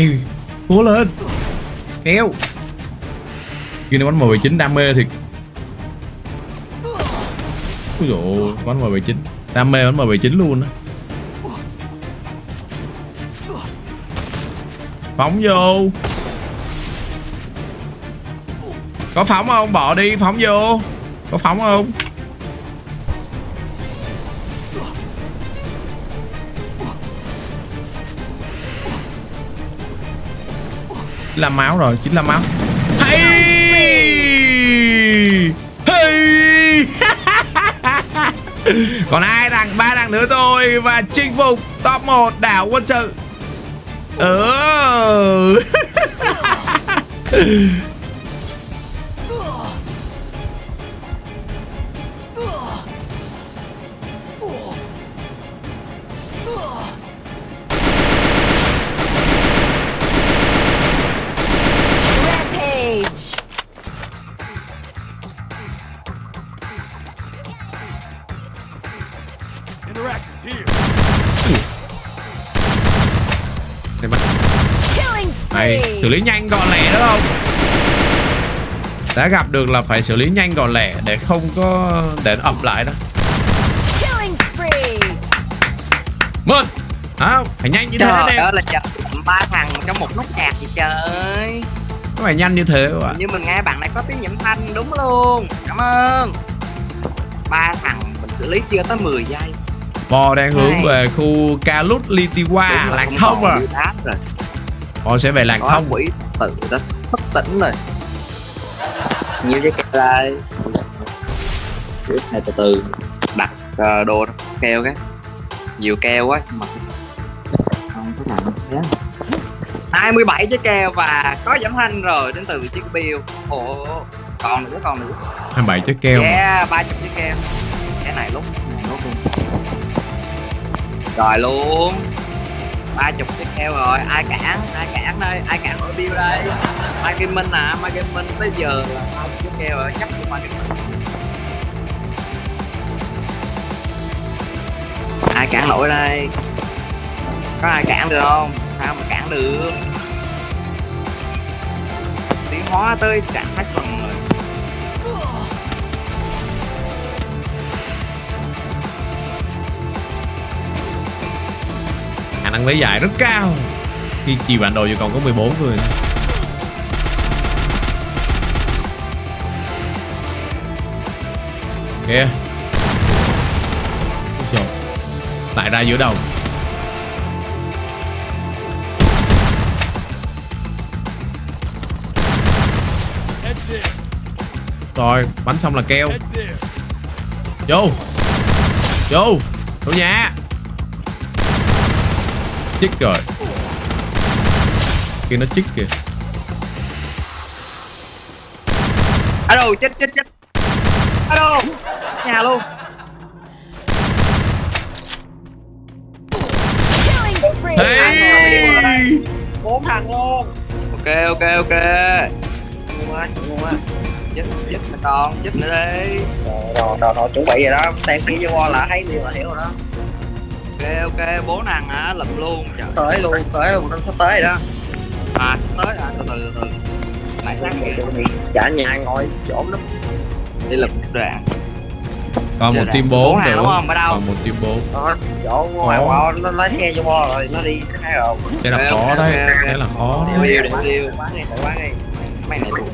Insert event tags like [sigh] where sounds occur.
ai cố lên. Kéo. Kia nó bắn M79 đam mê thiệt. Ôi dồi bắn M79 Đam mê bắn M79 luôn á. Phóng vô. Có phóng không? Bỏ đi, phóng vô. Có phóng không? Làm máu rồi, chín là máu hey! Hey! [laughs] Còn hai thằng, ba thằng nữa thôi Và chinh phục top 1 đảo quân sự Ừ [laughs] Interactions here. Đây Này, spree. xử lý nhanh gọn lẹ đúng không? Đã gặp được là phải xử lý nhanh gọn lẹ để không có để nó ập lại đó. Một. À, phải nhanh như thế Trời đấy em. là chậm ba thằng trong một nút nhạc gì trời Có phải nhanh như thế không ạ? Như mình nghe bạn này có tiếng nhẩm thanh đúng luôn Cảm ơn ba thằng mình xử lý chưa tới 10 giây Bò đang hướng Này. về khu Kalut Litiwa, không Thông à. rồi. Bò sẽ về Làng có Thông. quỷ tự đã thức tỉnh rồi. Nhiều dây kẹo đây Tiếp này từ từ. Đặt ờ, đồ đó, keo cái. Nhiều keo quá mà không có làm thế. 27 trái keo và có giảm thanh rồi đến từ chiếc bill. Ồ còn nữa còn nữa 27 trái keo. yeah 30 trái keo. Cái này lúc cái này lúc luôn rồi luôn. Ba chục trái keo rồi, ai cản ai cản đây, ai cản ở bill đây? Mai kim minh à mai kim minh tới giờ là ba tiếp theo keo rồi, chắc của mai kim minh. Ai cản lỗi đây? Có ai cản được không? Sao mà cản được? Tiến hóa tới trạng thái phần Khả năng lấy giải rất cao. Khi chỉ bản đồ chỉ còn có 14 người. Kìa. yeah. trời. Lại ra giữa đầu. Rồi, bắn xong là keo. Vô Vô chủ nhà Chích rồi. Kia nó chích kìa. Ở đâu chết chết chết. Ở đâu nhà luôn. Hey! Bốn thằng luôn. Ok ok ok. Ngu quá ngu quá. Chết chết còn chết nữa đi. Rồi rồi rồi chuẩn bị rồi đó. Xem kia vô là thấy liền là hiểu rồi đó ok ok bốn thằng hả lụm luôn trời. Tới luôn tới luôn nó sắp tới rồi đó. À sắp tới à từ từ từ từ. Lại sáng cả nhà ngồi chỗ lắm. Đi lụm đoạn Còn một team đã. 4 Bốn hàng đúng không? Ở đâu? Còn một team 4 đó chỗ ngoài qua nó lái xe vô bo rồi nó đi thấy rồi. Cái là khó đấy. Cái là khó Điều điều điều quán ngay tại quán ngay mấy này thuộc